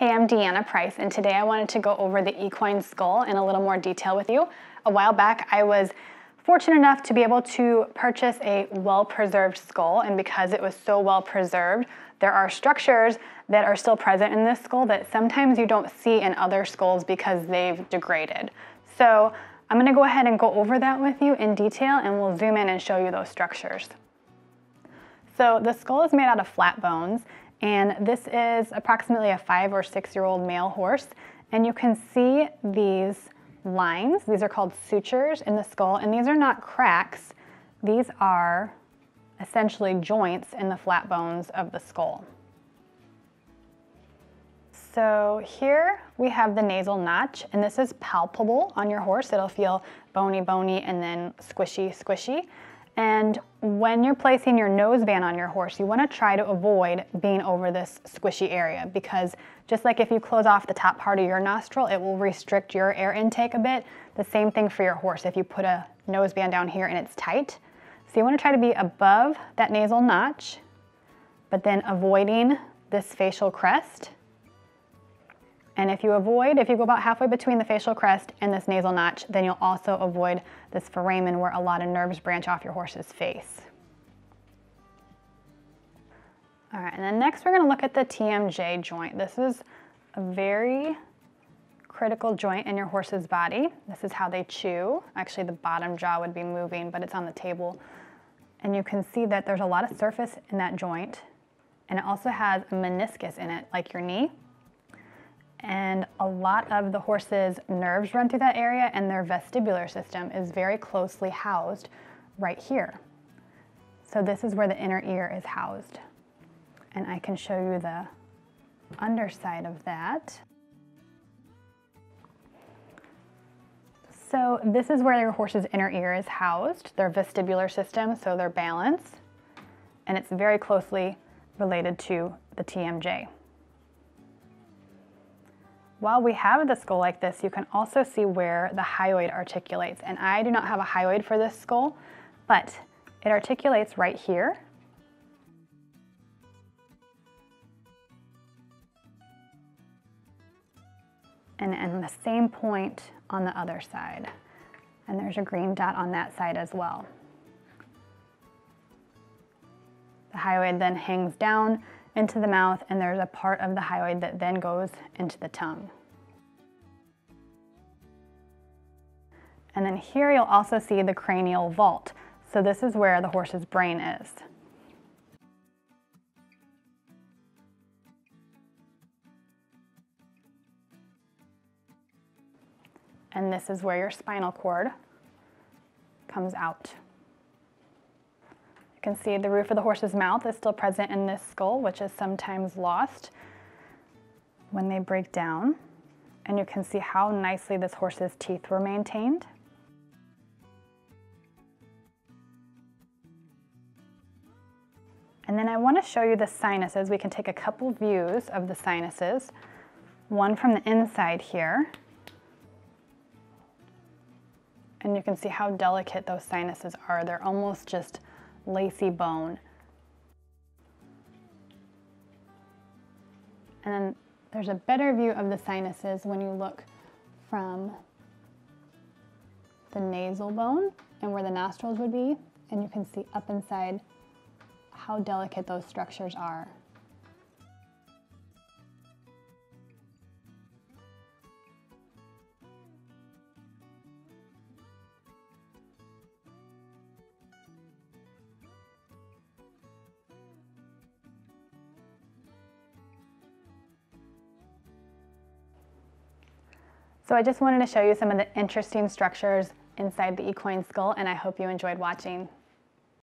Hey, I'm Deanna Price, and today I wanted to go over the equine skull in a little more detail with you. A while back, I was fortunate enough to be able to purchase a well-preserved skull, and because it was so well preserved, there are structures that are still present in this skull that sometimes you don't see in other skulls because they've degraded. So I'm gonna go ahead and go over that with you in detail and we'll zoom in and show you those structures. So the skull is made out of flat bones and this is approximately a five or six year old male horse. And you can see these lines. These are called sutures in the skull. And these are not cracks. These are essentially joints in the flat bones of the skull. So here we have the nasal notch, and this is palpable on your horse. It'll feel bony, bony, and then squishy, squishy. And when you're placing your nose band on your horse, you wanna try to avoid being over this squishy area because just like if you close off the top part of your nostril, it will restrict your air intake a bit. The same thing for your horse if you put a nose band down here and it's tight. So you wanna try to be above that nasal notch, but then avoiding this facial crest and if you avoid, if you go about halfway between the facial crest and this nasal notch, then you'll also avoid this foramen where a lot of nerves branch off your horse's face. All right, and then next we're gonna look at the TMJ joint. This is a very critical joint in your horse's body. This is how they chew. Actually, the bottom jaw would be moving, but it's on the table. And you can see that there's a lot of surface in that joint, and it also has a meniscus in it, like your knee and a lot of the horse's nerves run through that area and their vestibular system is very closely housed right here. So this is where the inner ear is housed. And I can show you the underside of that. So this is where your horse's inner ear is housed, their vestibular system, so their balance, and it's very closely related to the TMJ. While we have the skull like this, you can also see where the hyoid articulates. And I do not have a hyoid for this skull, but it articulates right here. And, and the same point on the other side. And there's a green dot on that side as well. The hyoid then hangs down into the mouth and there's a part of the hyoid that then goes into the tongue. And then here you'll also see the cranial vault. So this is where the horse's brain is. And this is where your spinal cord comes out. You can see the roof of the horse's mouth is still present in this skull, which is sometimes lost when they break down. And you can see how nicely this horse's teeth were maintained. And then I want to show you the sinuses. We can take a couple views of the sinuses. One from the inside here. And you can see how delicate those sinuses are. They're almost just lacy bone. And then there's a better view of the sinuses when you look from the nasal bone and where the nostrils would be, and you can see up inside how delicate those structures are. So I just wanted to show you some of the interesting structures inside the equine skull and I hope you enjoyed watching.